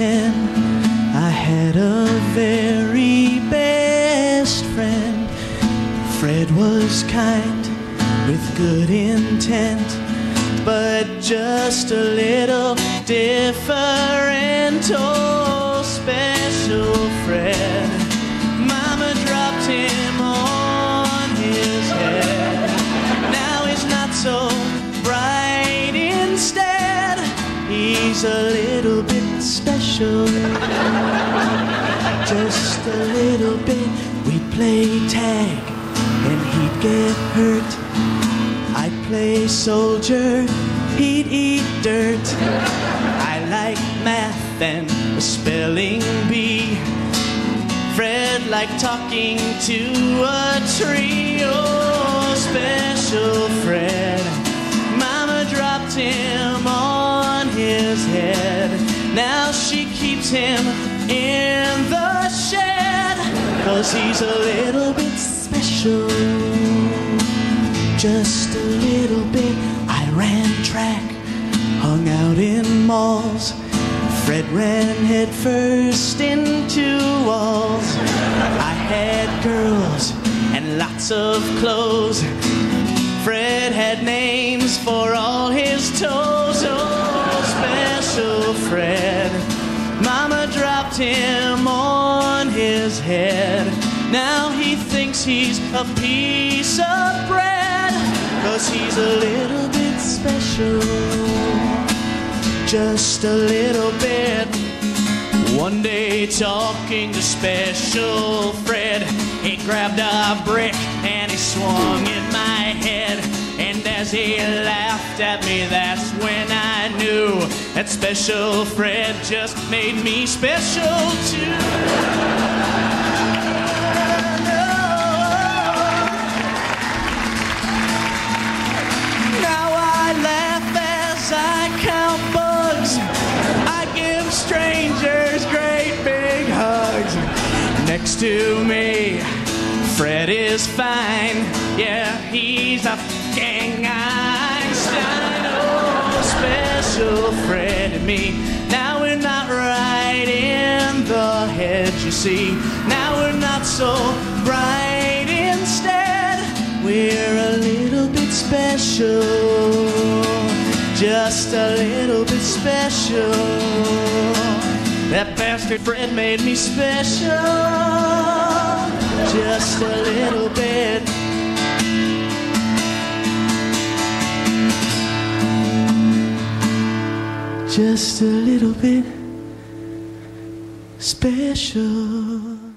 a very best friend. Fred was kind with good intent, but just a little different. Oh, special Fred. Mama dropped him on his head. Now he's not so bright instead. He's a little bit special. Just a little bit. We'd play tag and he'd get hurt. I'd play soldier, he'd eat dirt. I like math and a spelling bee. Fred liked talking to a tree. Oh, special Fred. Now she keeps him in the shed. Cause he's a little bit special. Just a little bit. I ran track, hung out in malls. Fred ran headfirst into walls. I had girls and lots of clothes. Fred had names for all his toes. His head. Now he thinks he's a piece of bread. Cause he's a little bit special. Just a little bit. One day talking to Special Fred, he grabbed a brick and he swung in my head. And as he laughed at me, that's when I knew that Special Fred just made me special too. Strangers great big hugs. Next to me, Fred is fine. Yeah, he's a gang Einstein. Oh, special Fred and me. Now we're not right in the head, you see. Now we're not so bright instead. We're a little bit special. Just a little bit special. That bastard Fred made me special. Just a little bit. Just a little bit special.